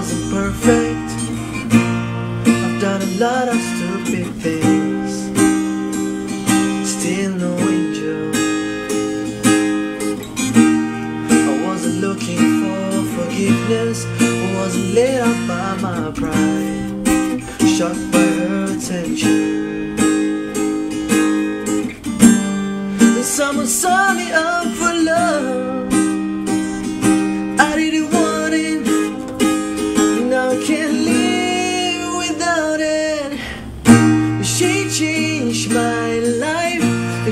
wasn't perfect. I've done a lot of stupid things. Still no angel. I wasn't looking for forgiveness. I wasn't lit up by my pride. Shocked by her attention. Someone saw me up for love.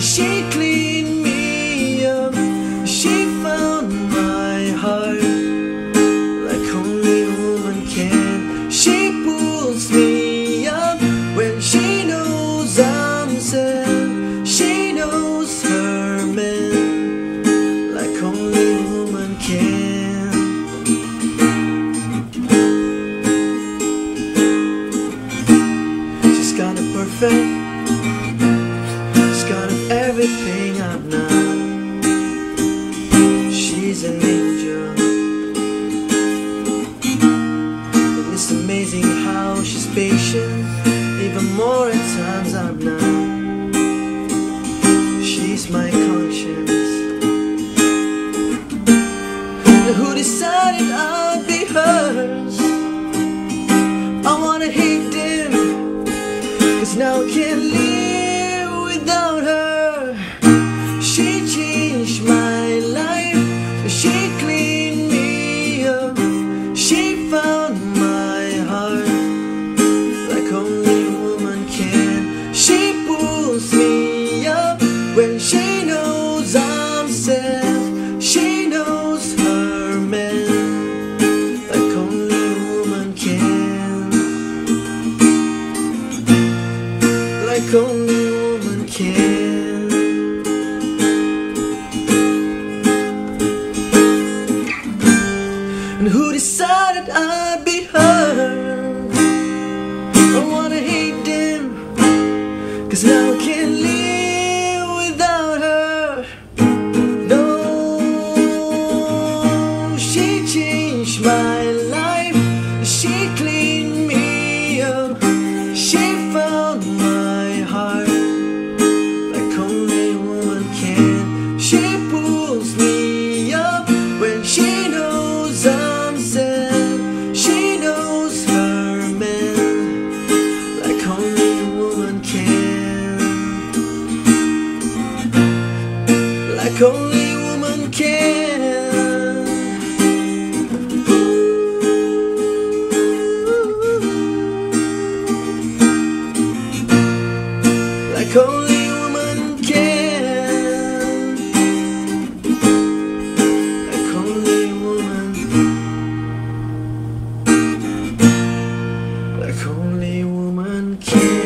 She cleaned me up. She found my heart like only a woman can. She pulls me up when she knows I'm sad. She knows her man like only a woman can. She's of perfect. Everything I'm not. She's an angel. And it's amazing how she's patient. Even more at times I'm not. She's my conscience. And who decided I'd be hers? I wanna hate them. Cause now I can't live without her. She And who decided I'd be her? I wanna hate them, cause now I can't live only woman can. Like only woman can. Like only Like only woman can.